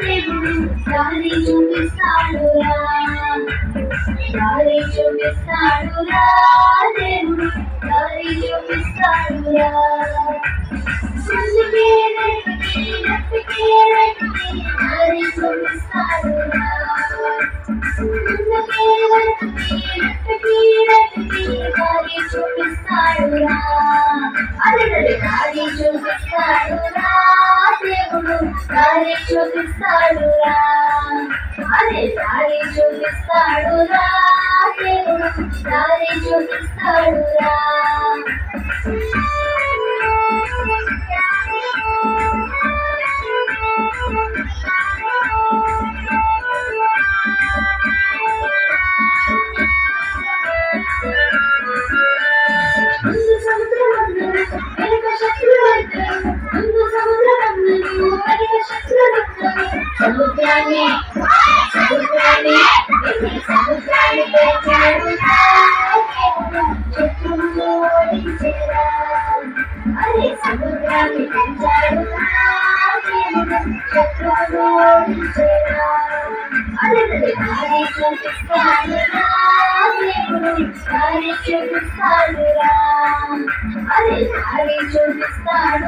దేవుడు దారి చూపిస్తాడురా దారి చూపిస్తాడురా దేవుడు దారి చూపిస్తాడురా ముందుకే వెనక్కి, వెనక్కి, వెనక్కి, దారి చూపిస్తాడురా ముందుకే వెనక్కి, వెనక్కి, వెనక్కి, దారి చూపిస్తాడురా అలెలె దారి చూపిస్తాడురా దేవుడు దారి చూపిస్తాడురా అదే దారి చూపిస్తాడురా దేవుడు దారి చూపిస్తాడురా ముందు సముద్రమందును समुद्राने समुद्राने समुद्राने चढ़ता चतुर्मोरी चेरा अरे समुद्राने चढ़ता चतुर्मोरी अरे हरे संस्कार राम अरे हरे संस्कार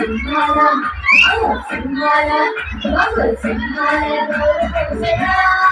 Singhala, Mangal Singhala, Mangal Singhala,